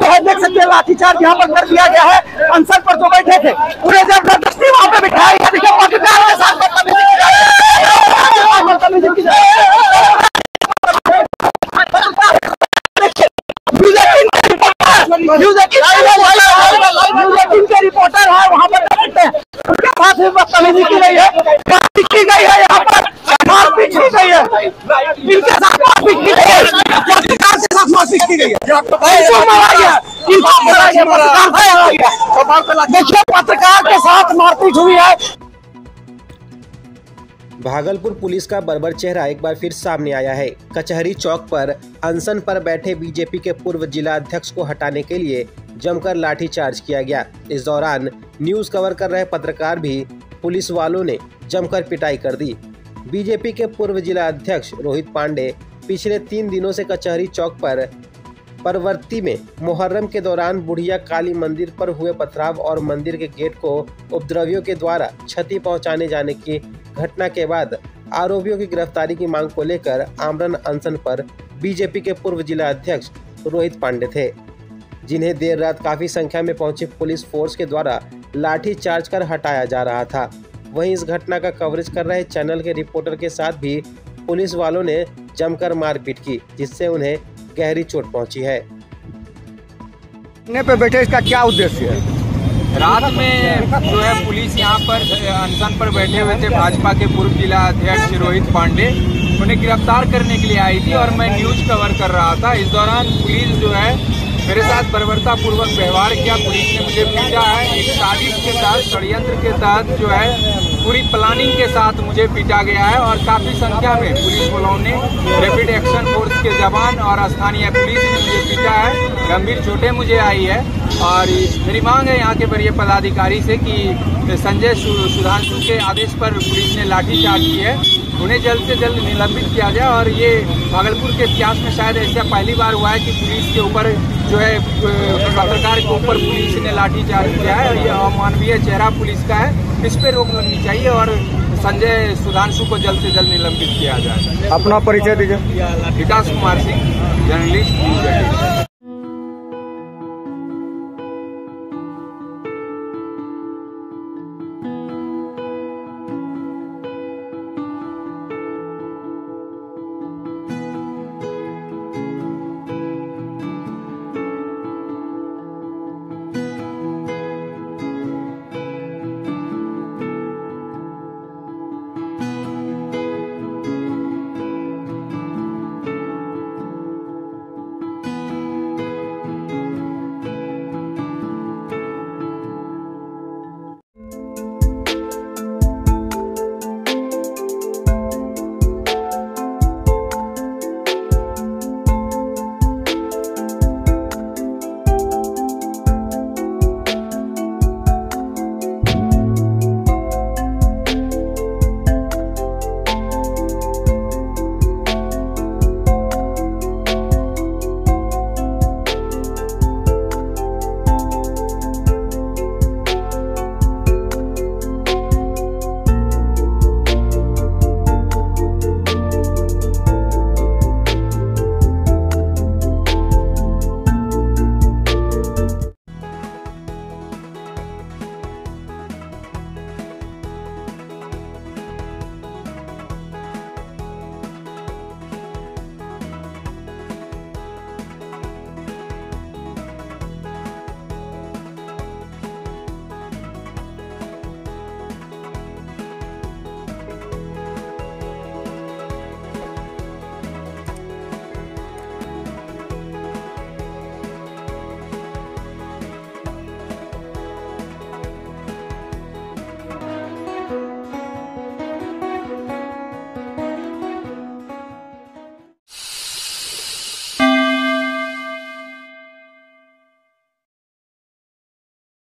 तो देख सकते हैं लाठीचार्ज यहाँ पर कर दिया गया है। अंसर पर जो बैठे थे। पूरे ज़बरदस्ती वहाँ पे बिठाया गया। देखिए पत्रकार के साथ रिपोर्टर है, वहाँ पर उनके की गई है। की गई है यहाँ पर। मारपीट की गई है। इनके साथ मारपीट की गई है। के साथ मारपीट की गई है इनको मारा गया इनको मारा गया पत्रकार से मारा गया देखिए पत्रकार के साथ मारपीट हुई है। भागलपुर पुलिस का बर्बर चेहरा एक बार फिर सामने आया है। कचहरी चौक पर अनशन पर बैठे बीजेपी के पूर्व जिला अध्यक्ष को हटाने के लिए जमकर लाठीचार्ज किया गया। इस दौरान न्यूज़ कवर कर रहे पत्रकार भी पुलिस वालों ने जमकर पिटाई कर दी। बीजेपी के पूर्व जिला अध्यक्ष रोहित पांडे पिछले तीन दिनों से कचहरी चौक पर परवर्ती में मुहर्रम के दौरान बुढ़िया काली मंदिर पर हुए पथराव और मंदिर के गेट को उपद्रवियों के द्वारा क्षति पहुँचाने जाने की घटना के बाद आरोपियों की गिरफ्तारी की मांग को लेकर आमरण अनशन पर बीजेपी के पूर्व जिला अध्यक्ष रोहित पांडे थे। जिन्हें देर रात काफ़ी संख्या में पहुँची पुलिस फोर्स के द्वारा लाठी चार्ज कर हटाया जा रहा था। वहीं इस घटना का कवरेज कर रहे चैनल के रिपोर्टर के साथ भी पुलिस वालों ने जमकर मारपीट की, जिससे उन्हें गहरी चोट पहुँची है। पे बैठे इसका क्या उद्देश्य है? रात में जो है पुलिस यहाँ पर अनशन पर बैठे हुए थे। भाजपा के पूर्व जिला अध्यक्ष रोहित पांडे। उन्हें गिरफ़्तार करने के लिए आई थी और मैं न्यूज़ कवर कर रहा था। इस दौरान पुलिस जो है मेरे साथ बर्बरता पूर्वक व्यवहार किया। पुलिस ने मुझे पीटा है। एक साजिश के साथ षडयंत्र के साथ जो है पूरी प्लानिंग के साथ मुझे पीटा गया है और काफ़ी संख्या में पुलिस वालों ने रैपिड एक्शन फोर्स के जवान और स्थानीय पुलिस ने मुझे पीटा है। गंभीर चोटें मुझे आई है और मेरी मांग है यहाँ के वरीय पदाधिकारी से कि संजय सुधांशु के आदेश पर पुलिस ने लाठीचार्ज की है। उन्हें जल्द से जल्द निलंबित किया जाए और ये भागलपुर के इतिहास में शायद ऐसा पहली बार हुआ है कि पुलिस के ऊपर जो है पत्रकार के ऊपर पुलिस ने लाठीचार्ज किया है। और ये अमानवीय चेहरा पुलिस का है। इस पर रोक लगनी चाहिए और संजय सुधांशु को जल्द से जल्द निलंबित किया जाए अपना परिचय दीजिए विकास कुमार सिंह जर्नलिस्ट।